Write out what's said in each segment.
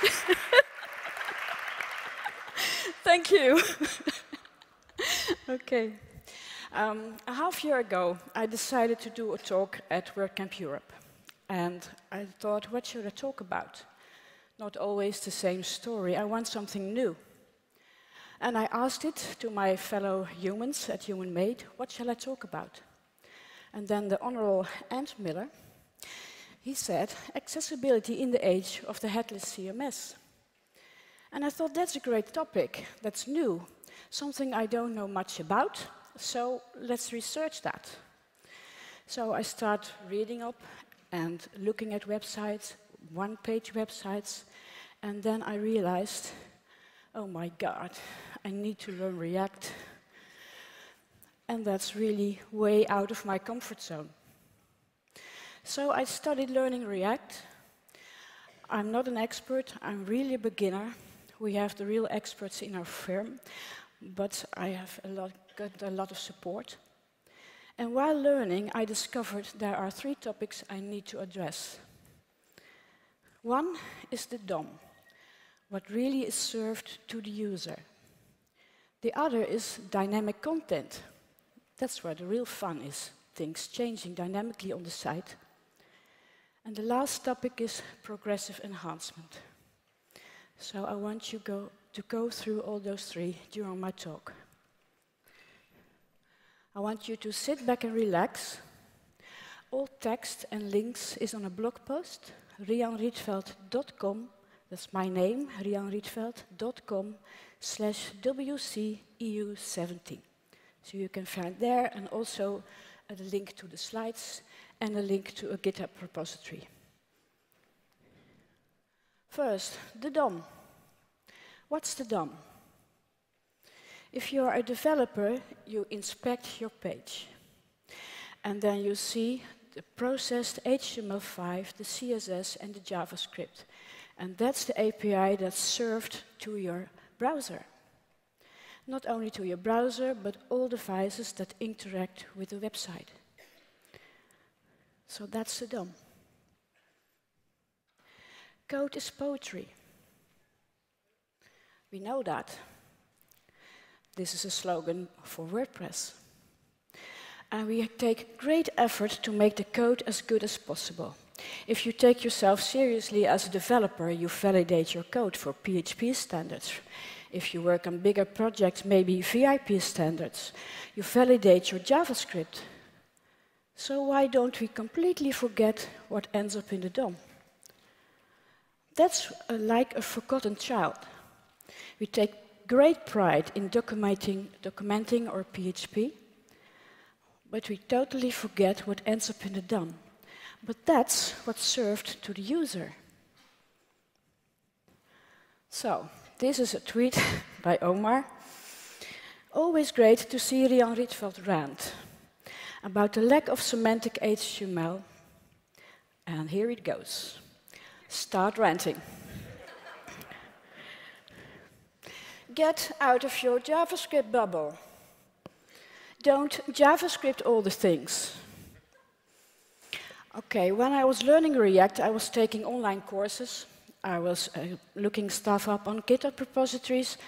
Thank you. okay. Um, a half year ago, I decided to do a talk at WordCamp Europe. And I thought, what should I talk about? Not always the same story. I want something new. And I asked it to my fellow humans at Human Made, what shall I talk about? And then the Honorable Ant Miller, he said, accessibility in the age of the headless CMS. And I thought that's a great topic, that's new, something I don't know much about, so let's research that. So I start reading up and looking at websites, one-page websites, and then I realized, oh my God, I need to learn React. And that's really way out of my comfort zone. So I started learning React. I'm not an expert, I'm really a beginner. We have the real experts in our firm, but I have a lot, got a lot of support. And while learning, I discovered there are three topics I need to address. One is the DOM, what really is served to the user. The other is dynamic content. That's where the real fun is, things changing dynamically on the site. And the last topic is progressive enhancement. So I want you go, to go through all those three during my talk. I want you to sit back and relax. All text and links is on a blog post, rianrietveld.com. That's my name, rianrietveld.com slash WCEU17. So you can find there and also a link to the slides and a link to a GitHub repository. First, the DOM. What's the DOM? If you are a developer, you inspect your page. And then you see the processed HTML5, the CSS, and the JavaScript. And that's the API that's served to your browser. Not only to your browser, but all devices that interact with the website. So that's the DOM. Code is poetry. We know that. This is a slogan for WordPress. And we take great effort to make the code as good as possible. If you take yourself seriously as a developer, you validate your code for PHP standards. If you work on bigger projects, maybe VIP standards, you validate your JavaScript. So why don't we completely forget what ends up in the DOM? That's uh, like a forgotten child. We take great pride in documenting, documenting our PHP, but we totally forget what ends up in the DOM. But that's what's served to the user. So, this is a tweet by Omar. Always great to see Rian Rietveld rant about the lack of semantic HTML. And here it goes. Start ranting. Get out of your JavaScript bubble. Don't JavaScript all the things. Okay, when I was learning React, I was taking online courses. I was uh, looking stuff up on GitHub repositories.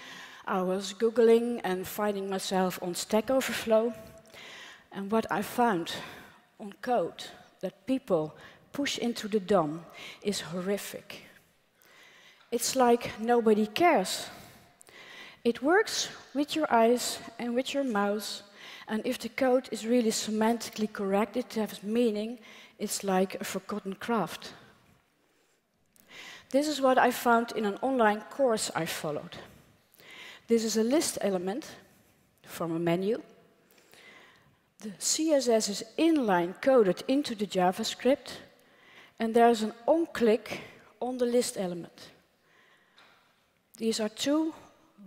I was Googling and finding myself on Stack Overflow. And what I found on code that people push into the DOM is horrific. It's like nobody cares. It works with your eyes and with your mouse, and if the code is really semantically correct, it has meaning, it's like a forgotten craft. This is what I found in an online course I followed. This is a list element from a menu. The CSS is inline coded into the JavaScript, and there's an on-click on the list element. These are two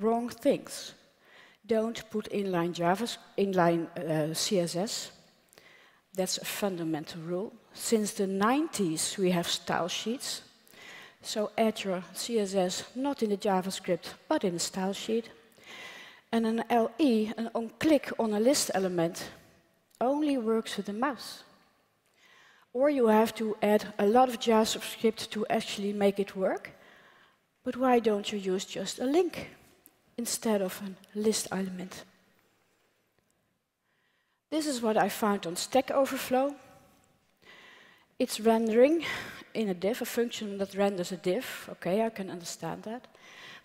wrong things. Don't put inline Java, inline uh, CSS. That's a fundamental rule. Since the 90s, we have style sheets. So add your CSS not in the JavaScript, but in the style sheet. And an LI, an on-click on a list element, only works with the mouse. Or you have to add a lot of JavaScript to actually make it work. But why don't you use just a link instead of a list element? This is what I found on Stack Overflow. It's rendering in a div, a function that renders a div. Okay, I can understand that.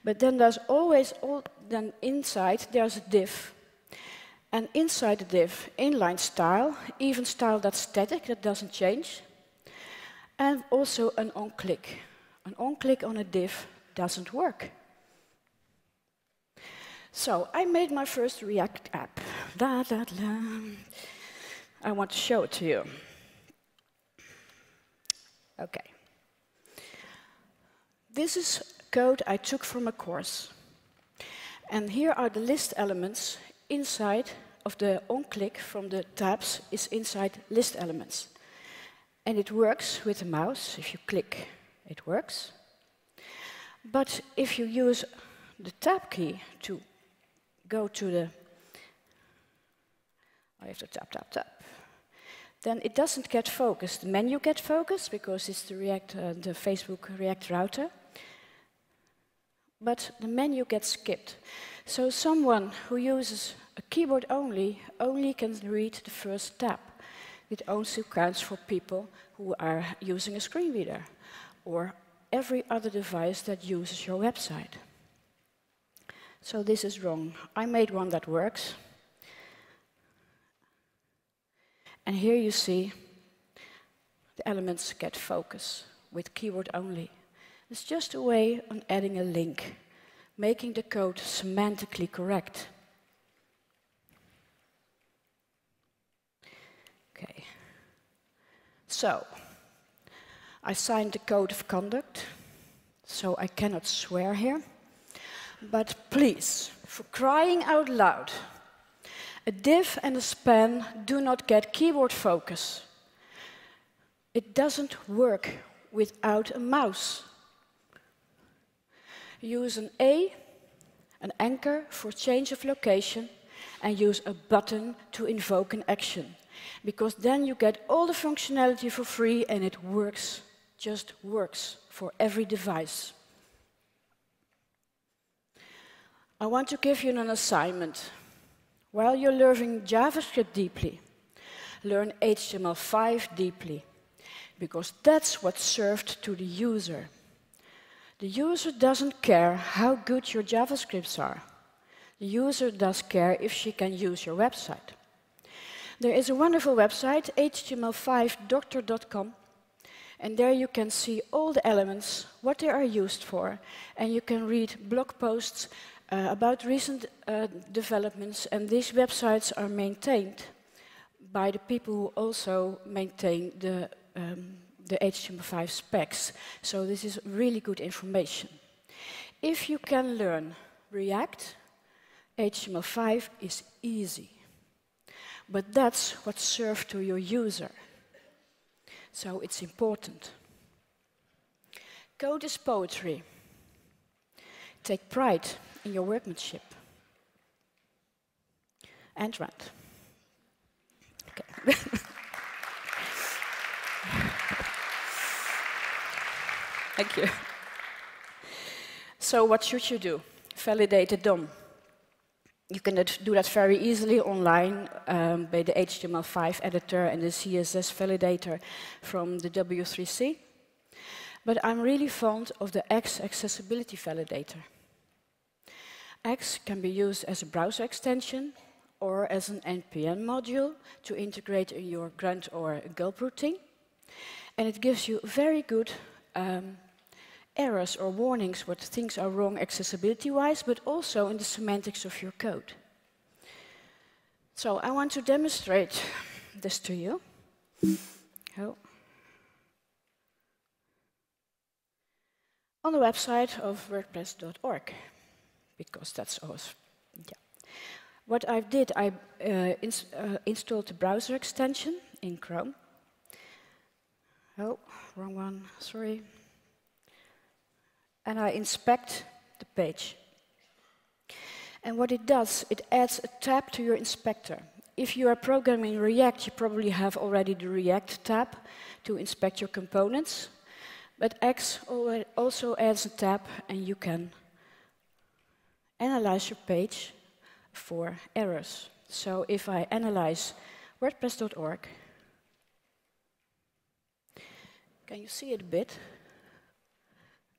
But then there's always, all, then inside there's a div. And inside the div, inline style, even style that's static, that doesn't change. And also an on-click. An on-click on a div doesn't work. So I made my first React app. Da, da, da. I want to show it to you. Okay. This is code I took from a course. And here are the list elements inside of the on-click from the tabs is inside list elements. And it works with the mouse. If you click, it works. But if you use the tab key to go to the, I have to tap, tap, tap, then it doesn't get focused. The menu gets focused because it's the, React, uh, the Facebook React router. But the menu gets skipped. So someone who uses a keyboard only only can read the first tab. It also counts for people who are using a screen reader or every other device that uses your website. So this is wrong. I made one that works. And here you see the elements get focus with keyword only. It's just a way of adding a link, making the code semantically correct. Okay. So, I signed the code of conduct, so I cannot swear here. But please, for crying out loud, a div and a span do not get keyboard focus. It doesn't work without a mouse. Use an A, an anchor for change of location, and use a button to invoke an action. Because then you get all the functionality for free and it works just works for every device. I want to give you an assignment. While you're learning JavaScript deeply, learn HTML5 deeply, because that's what's served to the user. The user doesn't care how good your JavaScripts are. The user does care if she can use your website. There is a wonderful website, html5doctor.com, and there you can see all the elements, what they are used for, and you can read blog posts uh, about recent uh, developments, and these websites are maintained by the people who also maintain the, um, the HTML5 specs. So this is really good information. If you can learn React, HTML5 is easy. But that's what's served to your user. So it's important. Code is poetry. Take pride in your workmanship. And rant. Okay. Thank you. So what should you do? Validate the DOM. You can do that very easily online um, by the HTML5 editor and the CSS validator from the W3C. But I'm really fond of the aXe accessibility validator. aXe can be used as a browser extension or as an NPM module to integrate in your grunt or gulp routine. And it gives you very good um, errors or warnings what things are wrong accessibility-wise, but also in the semantics of your code. So I want to demonstrate this to you. Oh. On the website of WordPress.org, because that's always, yeah. What I did, I uh, ins uh, installed the browser extension in Chrome. Oh, wrong one, sorry and I inspect the page. And what it does, it adds a tab to your inspector. If you are programming React, you probably have already the React tab to inspect your components. But aXe also adds a tab and you can analyze your page for errors. So if I analyze WordPress.org, can you see it a bit?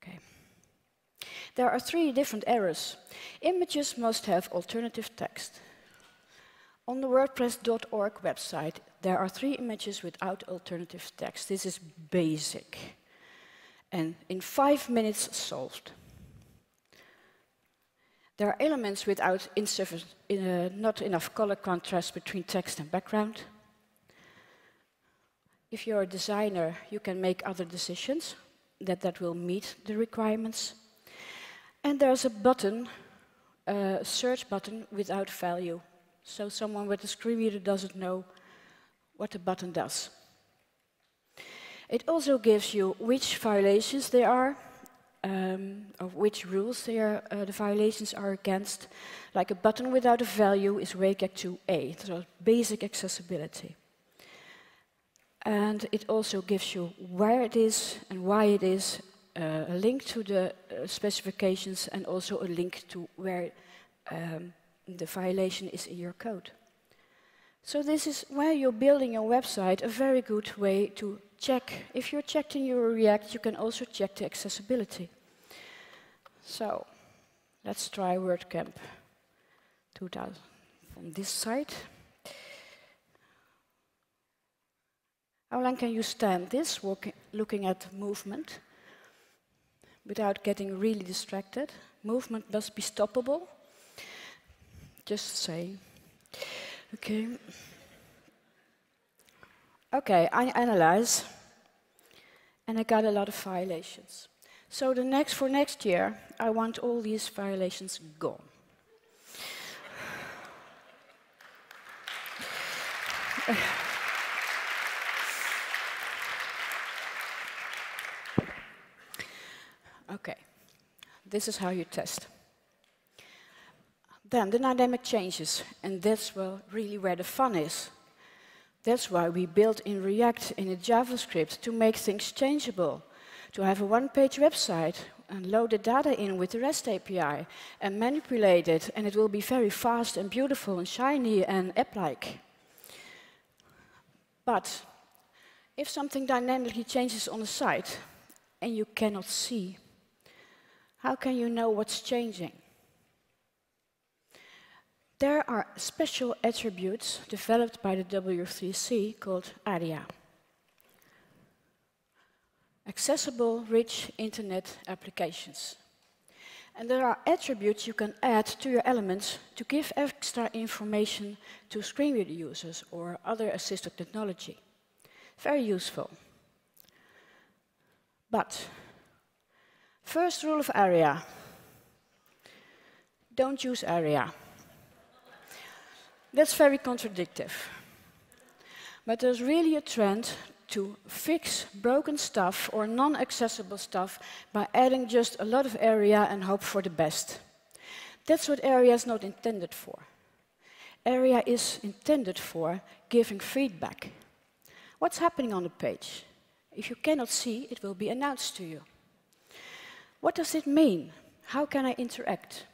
Okay. There are three different errors. Images must have alternative text. On the WordPress.org website, there are three images without alternative text. This is basic. And in five minutes solved. There are elements without uh, not enough color contrast between text and background. If you're a designer, you can make other decisions that that will meet the requirements. And there's a button, a search button without value. So someone with a screen reader doesn't know what the button does. It also gives you which violations there are, um, of which rules are, uh, the violations are against. Like a button without a value is WCAG 2A, so basic accessibility. And it also gives you where it is and why it is, uh, a link to the uh, specifications and also a link to where um, the violation is in your code. So this is where you're building your website, a very good way to check. If you're checked in your React, you can also check the accessibility. So let's try WordCamp 2000 from this side. How long can you stand this, looking at movement, without getting really distracted? Movement must be stoppable. Just saying. Okay. Okay, I analyze, and I got a lot of violations. So the next for next year, I want all these violations gone. okay, this is how you test. Then the dynamic changes, and that's well, really where the fun is. That's why we built in React in a JavaScript to make things changeable, to have a one-page website and load the data in with the REST API and manipulate it, and it will be very fast and beautiful and shiny and app-like. But if something dynamically changes on the site and you cannot see, how can you know what's changing? There are special attributes developed by the W3C called ARIA. Accessible Rich Internet Applications. And there are attributes you can add to your elements to give extra information to screen reader users or other assistive technology. Very useful. But, first rule of ARIA. Don't use ARIA. That's very contradictory. But there's really a trend to fix broken stuff or non-accessible stuff by adding just a lot of ARIA and hope for the best. That's what ARIA is not intended for. ARIA is intended for giving feedback. What's happening on the page? If you cannot see, it will be announced to you. What does it mean? How can I interact?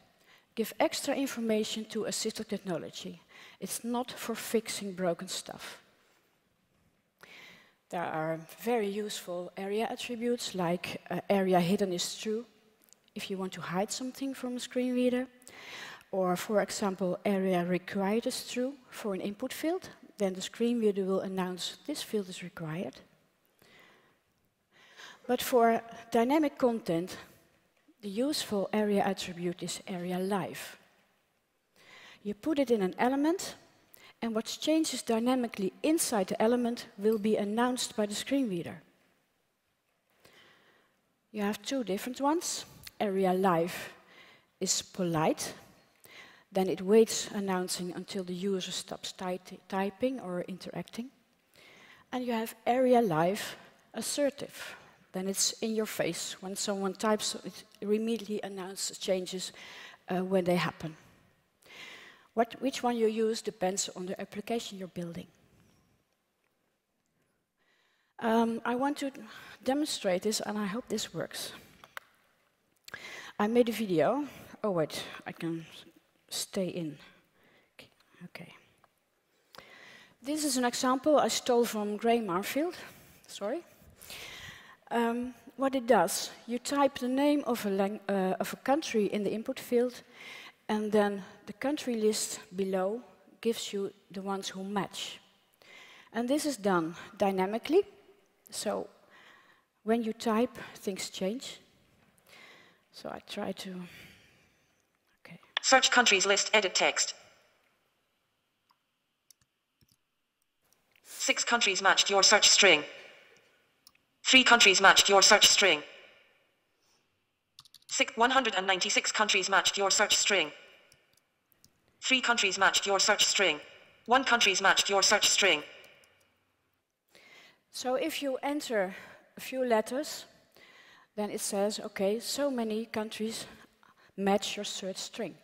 Give extra information to assistive technology. It's not for fixing broken stuff. There are very useful ARIA attributes like uh, ARIA hidden is true if you want to hide something from a screen reader. Or for example, ARIA required is true for an input field. Then the screen reader will announce this field is required. But for dynamic content, the useful ARIA attribute is ARIA live. You put it in an element, and what changes dynamically inside the element will be announced by the screen reader. You have two different ones. ARIA live is polite, then it waits announcing until the user stops ty typing or interacting. And you have ARIA live assertive. Then it's in your face. When someone types, it immediately announces changes uh, when they happen. What, which one you use depends on the application you're building. Um, I want to demonstrate this, and I hope this works. I made a video. Oh, wait, I can stay in. Okay. This is an example I stole from Graham Armfield. Sorry. Um, what it does, you type the name of a, uh, of a country in the input field, and then the country list below gives you the ones who match. And this is done dynamically. So when you type, things change. So I try to. Okay. Search countries list, edit text. Six countries matched your search string. Three countries matched your search string. Six, 196 countries matched your search string. Three countries matched your search string. One countries matched your search string. So if you enter a few letters, then it says, okay, so many countries match your search string.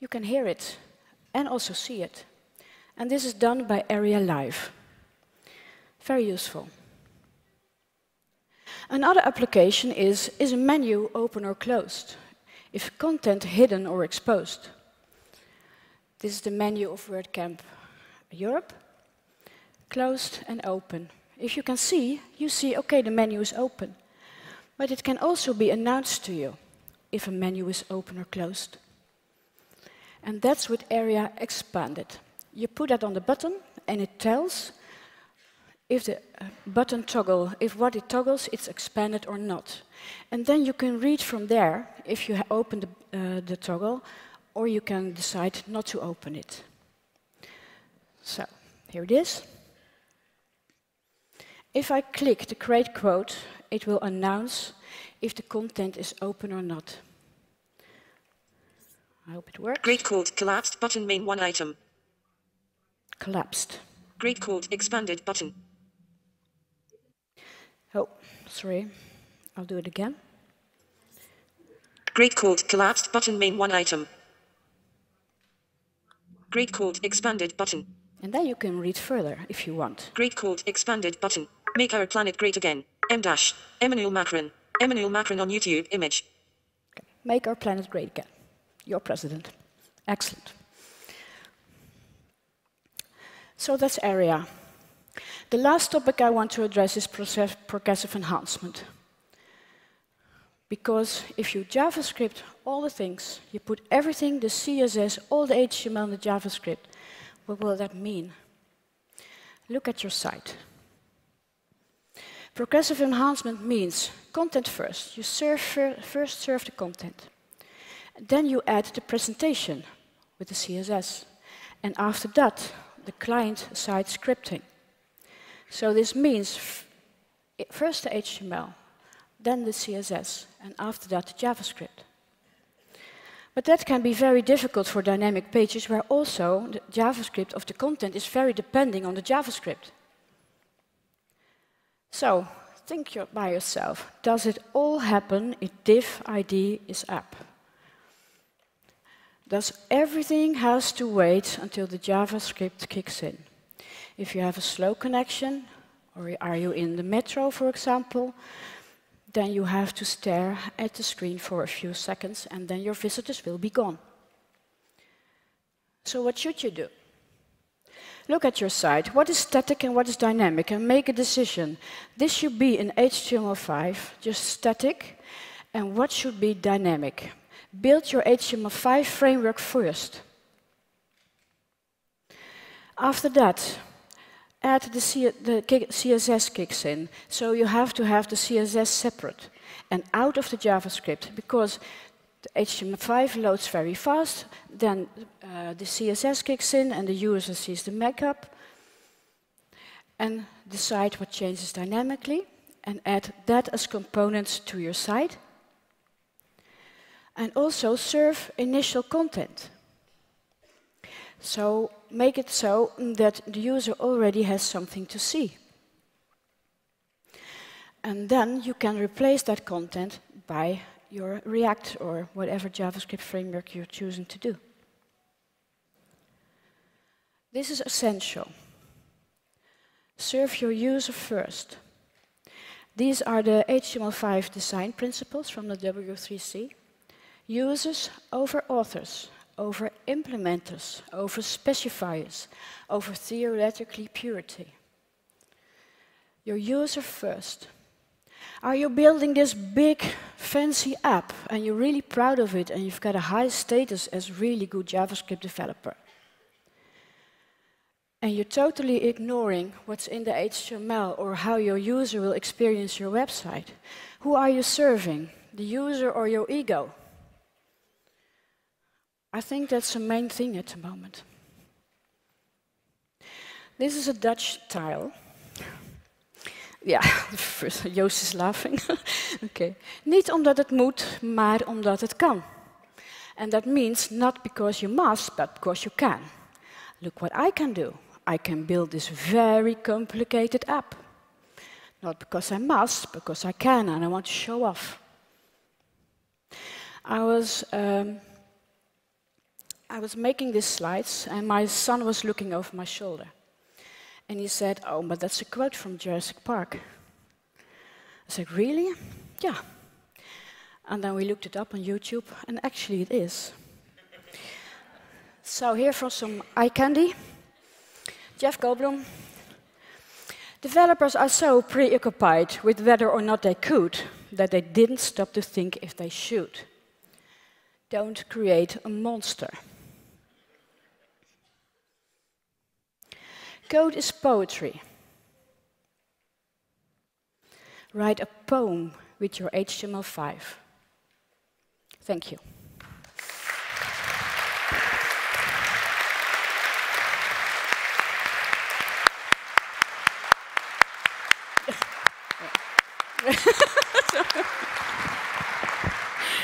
You can hear it and also see it. And this is done by ARIA Live. Very useful. Another application is, is a menu open or closed? If content hidden or exposed? This is the menu of WordCamp Europe closed and open. If you can see, you see, okay, the menu is open. But it can also be announced to you if a menu is open or closed. And that's with ARIA Expanded. You put that on the button and it tells if the uh, button toggle, if what it toggles, it's expanded or not. And then you can read from there if you open the, uh, the toggle or you can decide not to open it. So, here it is. If I click the create quote, it will announce if the content is open or not. I hope it works. Great quote collapsed button main one item. Collapsed. Great quote expanded button. Sorry. I'll do it again. Great quote collapsed button main one item. Great quote expanded button. And then you can read further if you want. Great quote expanded button. Make our planet great again. M dash. Emmanuel Macron. Emmanuel Macron on YouTube image. Okay. Make our planet great again. Your president. Excellent. So that's ARIA. The last topic I want to address is progressive enhancement. Because if you JavaScript all the things, you put everything, the CSS, all the HTML the JavaScript, what will that mean? Look at your site. Progressive enhancement means content first. You serve first serve the content. Then you add the presentation with the CSS. And after that, the client-side scripting. So this means first the HTML, then the CSS, and after that the JavaScript. But that can be very difficult for dynamic pages where also the JavaScript of the content is very depending on the JavaScript. So, think by yourself, does it all happen if div ID is app? Does everything has to wait until the JavaScript kicks in? If you have a slow connection, or are you in the metro, for example, then you have to stare at the screen for a few seconds and then your visitors will be gone. So what should you do? Look at your site. What is static and what is dynamic? And make a decision. This should be in HTML5, just static. And what should be dynamic? Build your HTML5 framework first. After that, add the, C the CSS kicks in. So you have to have the CSS separate and out of the JavaScript because the HTML5 loads very fast, then uh, the CSS kicks in and the user sees the markup and decide what changes dynamically and add that as components to your site. And also serve initial content. So make it so that the user already has something to see. And then you can replace that content by your React or whatever JavaScript framework you're choosing to do. This is essential. serve your user first. These are the HTML5 design principles from the W3C. Users over authors, over implementers, over specifiers, over theoretically purity. Your user first. Are you building this big fancy app and you're really proud of it and you've got a high status as really good JavaScript developer? And you're totally ignoring what's in the HTML or how your user will experience your website. Who are you serving? The user or your ego? I think that's the main thing at the moment. This is a Dutch tile. Ja, Joost is laughing. okay. Niet omdat het moet, maar omdat het kan. And that means not because you must, but because you can. Look what I can do. I can build this very complicated app. Not because I must, because I can and I want to show off. I was, um, I was making these slides and my son was looking over my shoulder. And he said, Oh, but that's a quote from Jurassic Park. I said, Really? Yeah. And then we looked it up on YouTube, and actually it is. so here for some eye candy. Jeff Goldblum. Developers are so preoccupied with whether or not they could that they didn't stop to think if they should. Don't create a monster. Code is poetry. Write a poem with your HTML5. Thank you.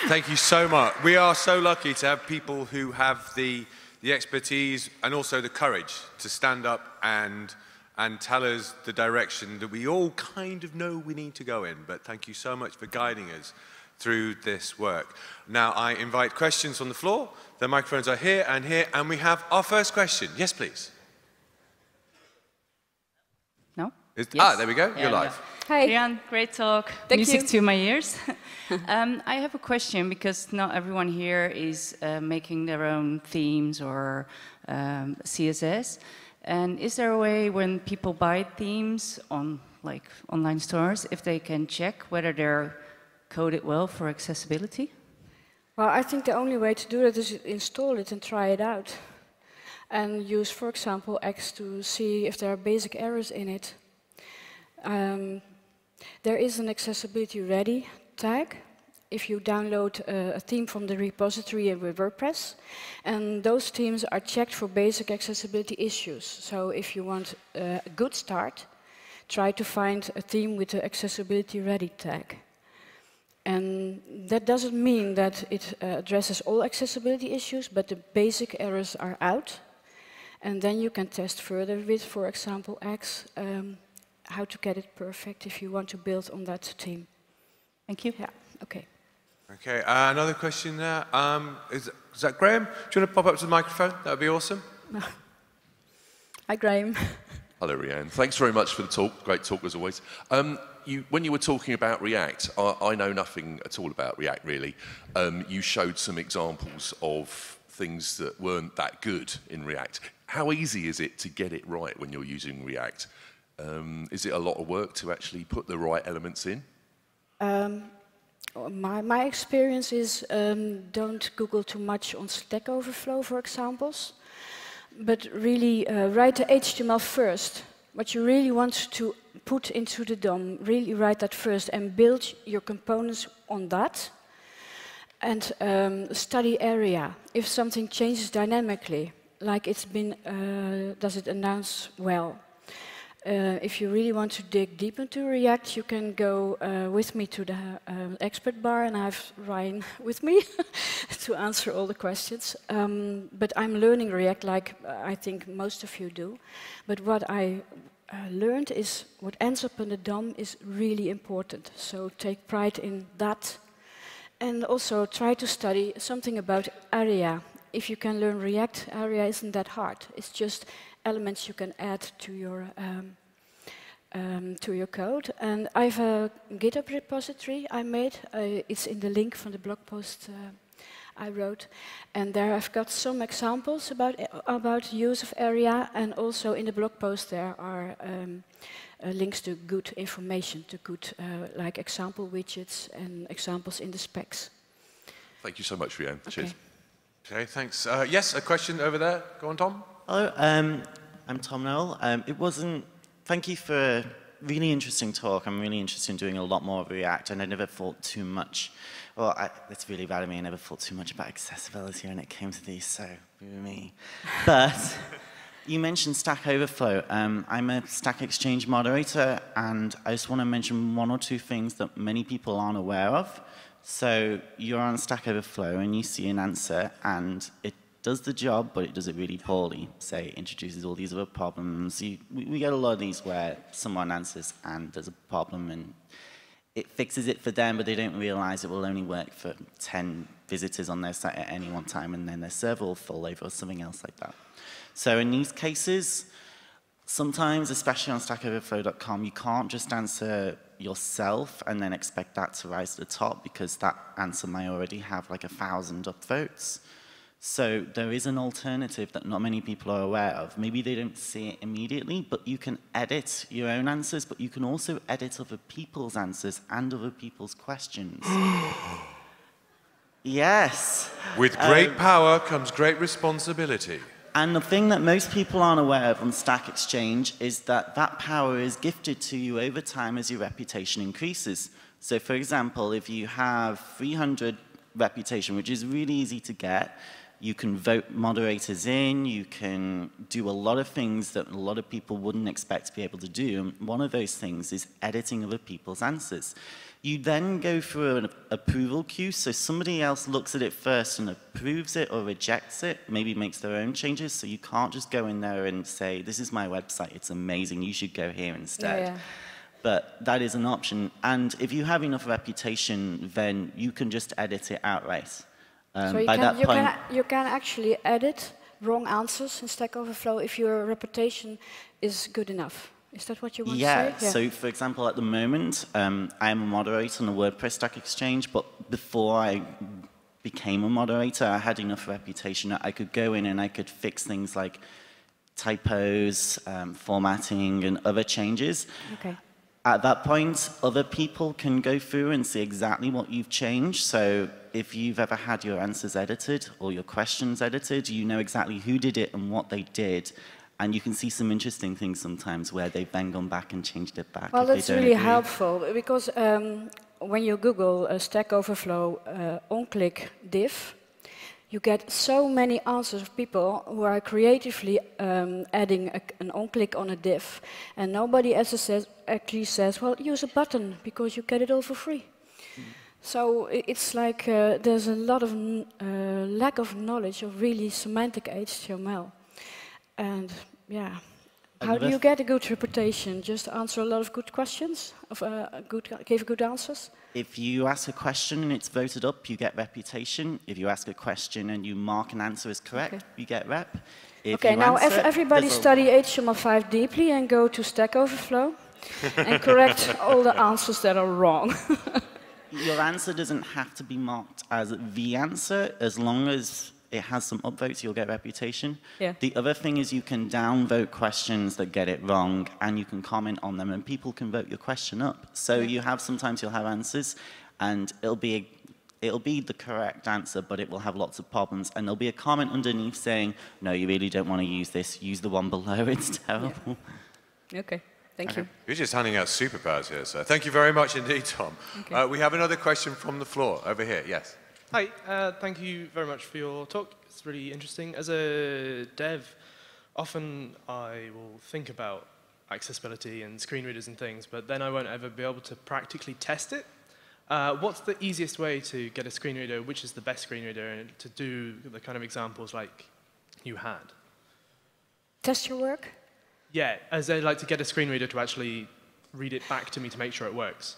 Thank you so much. We are so lucky to have people who have the, the expertise and also the courage to stand up and, and tell us the direction that we all kind of know we need to go in. But thank you so much for guiding us through this work. Now, I invite questions on the floor. The microphones are here and here, and we have our first question. Yes, please. No? Yes. Ah, there we go. Yeah, You're live. Hi. Rian, great talk. Thank Music you. to my ears. um, I have a question because not everyone here is uh, making their own themes or um, CSS. And is there a way when people buy themes on like online stores, if they can check whether they're coded well for accessibility? Well, I think the only way to do that is install it and try it out. And use, for example, aXe to see if there are basic errors in it. Um, there is an accessibility ready tag if you download uh, a theme from the repository with WordPress. And those themes are checked for basic accessibility issues. So if you want uh, a good start, try to find a theme with the accessibility ready tag. And that doesn't mean that it uh, addresses all accessibility issues, but the basic errors are out. And then you can test further with, for example, aXe, um, how to get it perfect if you want to build on that team. Thank you. Yeah, okay. Okay, uh, another question there. Um, is, is, that Graham? Do you want to pop up to the microphone? That would be awesome. Hi, Graham. Hello, Rian. Thanks very much for the talk. Great talk as always. Um, you, when you were talking about React, I, I, know nothing at all about React really. Um, you showed some examples of things that weren't that good in React. How easy is it to get it right when you're using React? Um, is it a lot of work to actually put the right elements in? Um, my, my experience is um, don't Google too much on Stack Overflow for examples, but really uh, write the HTML first. What you really want to put into the DOM, really write that first and build your components on that. And um, study ARIA. If something changes dynamically, like it's been, uh, does it announce well? Uh, if you really want to dig deep into React, you can go uh, with me to the uh, expert bar, and I have Ryan with me to answer all the questions. Um, but I'm learning React like uh, I think most of you do. But what I uh, learned is what ends up in the DOM is really important. So take pride in that. And also try to study something about ARIA. If you can learn React, ARIA isn't that hard. It's just elements you can add to your um, um, to your code. And I have a GitHub repository I made. Uh, it's in the link from the blog post uh, I wrote. And there I've got some examples about, about use of ARIA. And also in the blog post there are um, uh, links to good information, to good uh, like example widgets and examples in the specs. Thank you so much, Rian. Okay. Cheers. Okay, thanks. Uh, yes, a question over there. Go on, Tom. Hello, um, I'm Tom Nowell. Um, it wasn't, thank you for a really interesting talk. I'm really interested in doing a lot more of React, and I never thought too much, well, I, that's really bad of me. I never thought too much about accessibility when it came to these, so boo me. But you mentioned Stack Overflow. Um, I'm a Stack Exchange moderator, and I just want to mention one or two things that many people aren't aware of. So you're on Stack Overflow, and you see an answer, and it does the job, but it does it really poorly. Say, introduces all these other problems. You, we, we, get a lot of these where someone answers and there's a problem and it fixes it for them, but they don't realize it will only work for 10 visitors on their site at any one time, and then their server will fall over or something else like that. So in these cases, sometimes, especially on stackoverflow.com, you can't just answer yourself and then expect that to rise to the top because that answer may already have like a thousand upvotes. So there is an alternative that not many people are aware of. Maybe they don't see it immediately, but you can edit your own answers, but you can also edit other people's answers and other people's questions. yes. With great um, power comes great responsibility. And the thing that most people aren't aware of on Stack Exchange is that that power is gifted to you over time as your reputation increases. So for example, if you have 300 reputation, which is really easy to get, you can vote moderators in, you can do a lot of things that a lot of people wouldn't expect to be able to do. And one of those things is editing other people's answers. You then go through an approval queue, so somebody else looks at it first and approves it or rejects it, maybe makes their own changes, so you can't just go in there and say, this is my website, it's amazing, you should go here instead. Yeah, yeah. But that is an option, and if you have enough reputation, then you can just edit it outright. Um, so you can, you, can, you can actually edit wrong answers in Stack Overflow if your reputation is good enough. Is that what you want yeah, to say? Yeah, so for example, at the moment, um, I am a moderator on the WordPress Stack Exchange, but before I became a moderator, I had enough reputation that I could go in and I could fix things like typos, um, formatting, and other changes. Okay. At that point, other people can go through and see exactly what you've changed. So if you've ever had your answers edited or your questions edited, you know exactly who did it and what they did. And you can see some interesting things sometimes where they've then gone back and changed it back. Well, that's really agree. helpful because um, when you Google uh, Stack Overflow uh, on-click div, you get so many answers of people who are creatively um, adding a, an on-click on a div. And nobody says, actually says, well, use a button because you get it all for free. So it's like uh, there's a lot of uh, lack of knowledge of really semantic HTML. And yeah, how do you get a good reputation? Just answer a lot of good questions, of, uh, good, give good answers? If you ask a question and it's voted up, you get reputation. If you ask a question and you mark an answer as correct, okay. you get rep. If okay, now ev everybody study HTML5 deeply and go to Stack Overflow and correct all the answers that are wrong. your answer doesn't have to be marked as the answer as long as it has some upvotes, you'll get reputation. Yeah. The other thing is you can downvote questions that get it wrong and you can comment on them and people can vote your question up. So yeah. you have, sometimes you'll have answers and it'll be, a, it'll be the correct answer, but it will have lots of problems. And there'll be a comment underneath saying, no, you really don't want to use this, use the one below, it's terrible. Yeah. Okay. Thank you. You're just handing out superpowers here, sir. Thank you very much indeed, Tom. Okay. Uh, we have another question from the floor over here. Yes. Hi. Uh, thank you very much for your talk. It's really interesting. As a dev, often I will think about accessibility and screen readers and things, but then I won't ever be able to practically test it. Uh, what's the easiest way to get a screen reader? Which is the best screen reader and to do the kind of examples like you had? Test your work? Yeah, as I like to get a screen reader to actually read it back to me to make sure it works.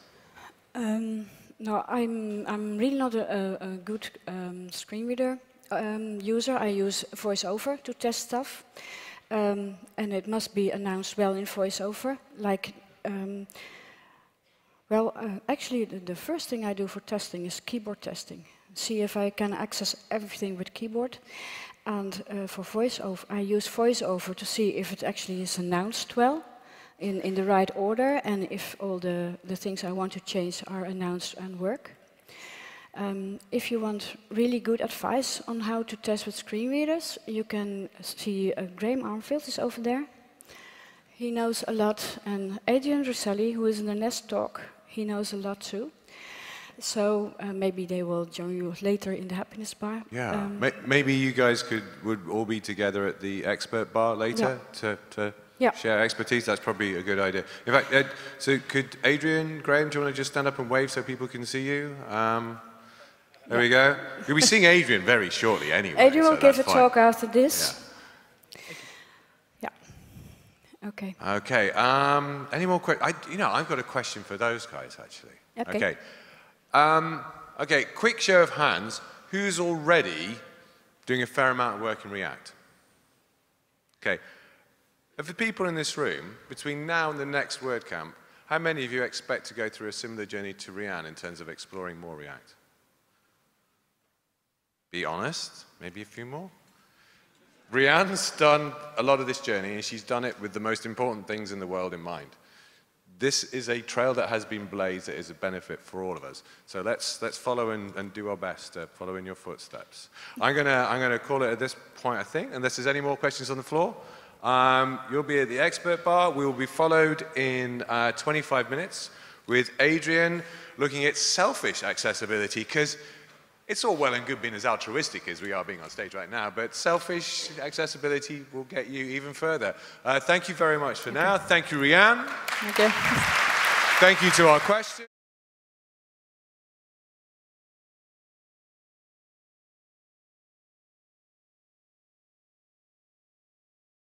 Um, no, I'm, I'm really not a, a good um, screen reader um, user. I use VoiceOver to test stuff. Um, and it must be announced well in VoiceOver. Like Um, well, uh, actually, the, the, first thing I do for testing is keyboard testing. See if I can access everything with keyboard. And uh, for voiceover, I use voiceover to see if it actually is announced well, in, in the right order, and if all the, the things I want to change are announced and work. Um, if you want really good advice on how to test with screen readers, you can see uh, Graham Armfield is over there. He knows a lot, and Adrian Roselli, who is in the next talk, he knows a lot too. So uh, maybe they will join you later in the happiness bar. Yeah, um, maybe you guys could would all be together at the expert bar later yeah. to, to yeah. share expertise. That's probably a good idea. In fact, Ed, so could Adrian, Graham, do you want to just stand up and wave so people can see you? Um, there yeah. we go. You'll be seeing Adrian very shortly anyway. Adrian so will give a fine. talk after this. Yeah. yeah. Okay. Okay. Um, any more questions? You know, I've got a question for those guys actually. Okay. Okay. Um, okay. Quick show of hands. Who's already doing a fair amount of work in React? Okay. Of the people in this room, between now and the next WordCamp, how many of you expect to go through a similar journey to Rian in terms of exploring more React? Be honest, maybe a few more. Rian's done a lot of this journey, and she's done it with the most important things in the world in mind. This is a trail that has been blazed that is a benefit for all of us. So let's, let's follow and, and do our best to follow in your footsteps. I'm going to I'm gonna call it at this point, I think, unless there's any more questions on the floor. Um, you'll be at the expert bar. We will be followed in uh, 25 minutes with Adrian looking at selfish accessibility because it's all well and good being as altruistic as we are being on stage right now, but selfish accessibility will get you even further. Uh, thank you very much for now. Thank you, Rian. Thank you. Thank you to our questions.